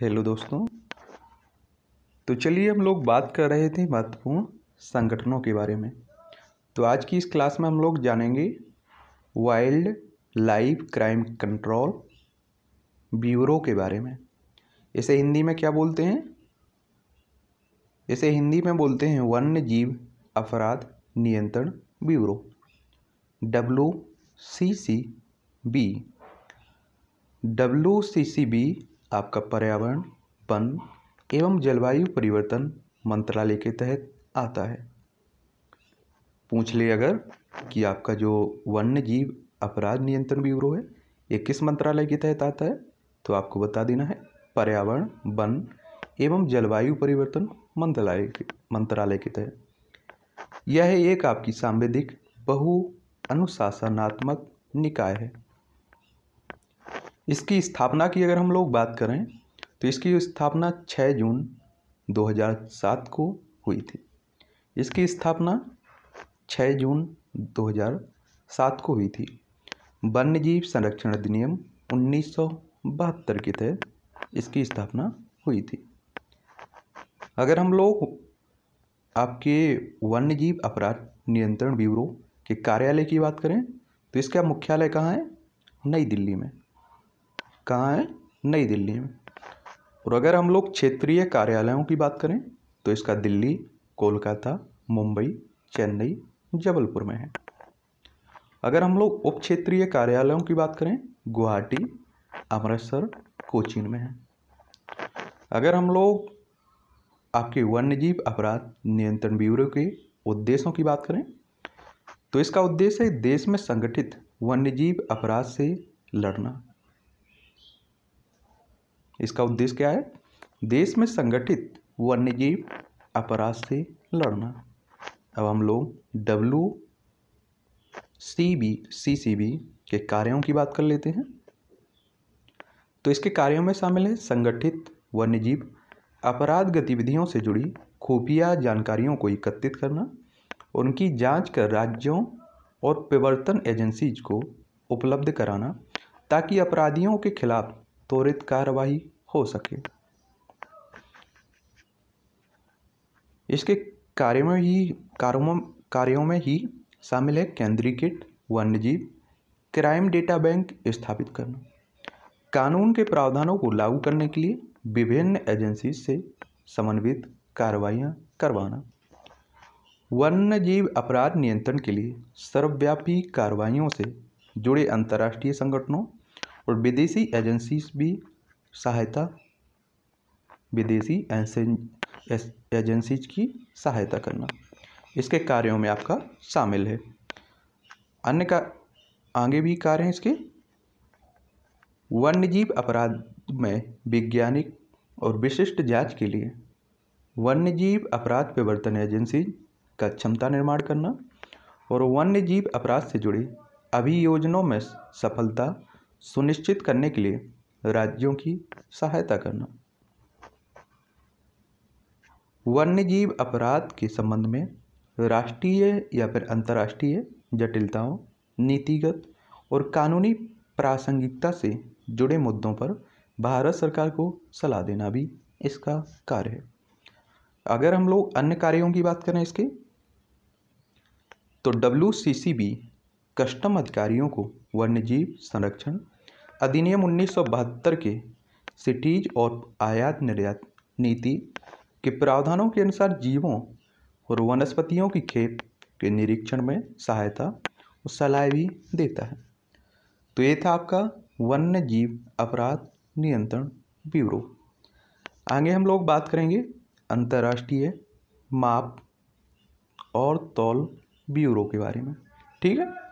Hello दोस्तों। तो चलिए हम लोग बात कर रहे थे महत्वपूर्ण संगठनों के बारे में। तो आज की इस क्लास में हम लोग जानेंगे wild life crime control bureau के बारे में। इसे हिंदी में क्या बोलते हैं? इसे हिंदी में बोलते हैं वन्य जीव अपराध नियंत्रण bureau W C C B W C C B आपका पर्यावरण, वन एवं जलवायु परिवर्तन मंत्रालय के तहत आता है। पूछ ले अगर कि आपका जो वन्य जीव अपराध नियंत्रण ब्यूरो है, ये किस मंत्रालय के तहत आता है तो आपको बता देना है पर्यावरण, वन एवं जलवायु परिवर्तन मंत्रालय के मंत्रालय के तहत। यह एक आपकी सांवेदिक बहु अनुशासनात्मक निकाय है। इसकी स्थापना की अगर हम लोग बात करें तो इसकी स्थापना 6 जून 2007 को हुई थी। इसकी स्थापना 6 जून 2007 को हुई थी। वन्यजीव संरक्षण अधिनियम उन्नीस सौ बहत्तर के तहत इसकी स्थापना हुई थी। अगर हम लोग आपके वन्यजीव अपराध नियंत्रण ब्यूरो के कार्यालय की बात करें तो इसका मुख्यालय कहाँ है? नई दिल्ली में। कहाँ है? नई दिल्ली में। और अगर हम लोग क्षेत्रीय कार्यालयों की बात करें तो इसका दिल्ली, कोलकाता, मुंबई, चेन्नई, जबलपुर में है। अगर हम लोग उप क्षेत्रीय कार्यालयों की बात करें, गुवाहाटी, अमृतसर, कोचीन में है। अगर हम लोग आपके वन्यजीव अपराध नियंत्रण ब्यूरो के उद्देश्यों की बात करें तो इसका उद्देश्य है देश में संगठित वन्यजीव अपराध से लड़ना। इसका उद्देश्य क्या है? देश में संगठित वन्यजीव अपराध से लड़ना। अब हम लोग W C B C C B के कार्यों की बात कर लेते हैं। तो इसके कार्यों में शामिल है संगठित वन्यजीव अपराध गतिविधियों से जुड़ी खुफिया जानकारियों को एकत्रित करना उनकी जाँच कर राज्यों और प्रवर्तन एजेंसीज को उपलब्ध कराना ताकि अपराधियों के खिलाफ त्वरित कार्रवाई हो सके। इसके कार्य में ही कार्यों कार्यों में ही शामिल है केंद्रीकृत वन्यजीव क्राइम डेटा बैंक स्थापित करना। कानून के प्रावधानों को लागू करने के लिए विभिन्न एजेंसी से समन्वित कार्रवाइयाँ करवाना। वन्यजीव अपराध नियंत्रण के लिए सर्वव्यापी कार्रवाइयों से जुड़े अंतर्राष्ट्रीय संगठनों और विदेशी एजेंसी भी सहायता, विदेशी एजेंसीज की सहायता करना। इसके कार्यों में आपका शामिल है। अन्य का, आगे भी कार्य हैं इसके? वन्यजीव अपराध में वैज्ञानिक और विशिष्ट जाँच के लिए वन्यजीव अपराध प्रवर्तन एजेंसी का क्षमता निर्माण करना और वन्यजीव अपराध से जुड़े अभियोजनों में सफलता सुनिश्चित करने के लिए राज्यों की सहायता करना। वन्यजीव अपराध के संबंध में राष्ट्रीय या फिर अंतर्राष्ट्रीय जटिलताओं, नीतिगत और कानूनी प्रासंगिकता से जुड़े मुद्दों पर भारत सरकार को सलाह देना भी इसका कार्य है। अगर हम लोग अन्य कार्यों की बात करें इसके तो W C C B custom अधिकारियों को वन्यजीव संरक्षण अधिनियम उन्नीस सौ बहत्तर के सिटीज़ और आयात निर्यात नीति के प्रावधानों के अनुसार जीवों और वनस्पतियों की खेप के निरीक्षण में सहायता और सलाह भी देता है। तो ये था आपका वन्य जीव अपराध नियंत्रण ब्यूरो। आगे हम लोग बात करेंगे अंतर्राष्ट्रीय माप और तौल ब्यूरो के बारे में। ठीक है?